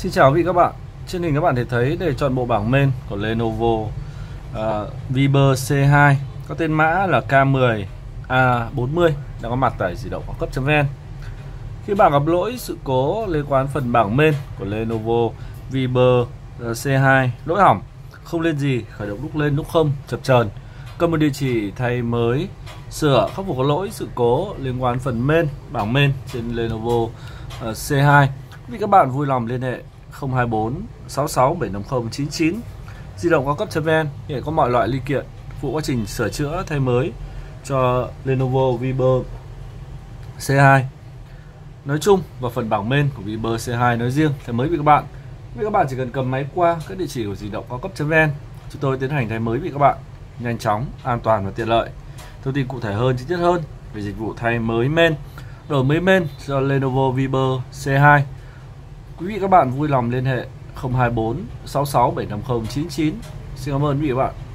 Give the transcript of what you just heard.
Xin chào quý vị các bạn. Trên hình các bạn thể thấy để chọn bộ bảng main của Lenovo uh, Viber C2 Có tên mã là K10 A40 đang có mặt tại di động cấp.vn Khi bạn gặp lỗi sự cố liên quan phần bảng main của Lenovo Viber à, C2 lỗi hỏng không lên gì khởi động lúc lên lúc không chập chờn. Cần một địa chỉ thay mới sửa khắc phục có lỗi sự cố liên quan phần main bảng main trên Lenovo à, uh, C2 vì các bạn vui lòng liên hệ 024 66 750 99 di động cao cấp.vn để có mọi loại linh kiện, phụ quá trình sửa chữa thay mới cho Lenovo Viber C2 nói chung và phần bảng main của Viber C2 nói riêng, thay mới với các bạn. Vì các bạn chỉ cần cầm máy qua các địa chỉ của di động cao cấp.vn chúng tôi tiến hành thay mới với các bạn. Nhanh chóng, an toàn và tiện lợi. Thông tin cụ thể hơn, chi tiết hơn về dịch vụ thay mới main, đổi mới main cho Lenovo Viber C2 Quý vị các bạn vui lòng liên hệ 024 66 750 99. Xin cảm ơn quý vị và các bạn.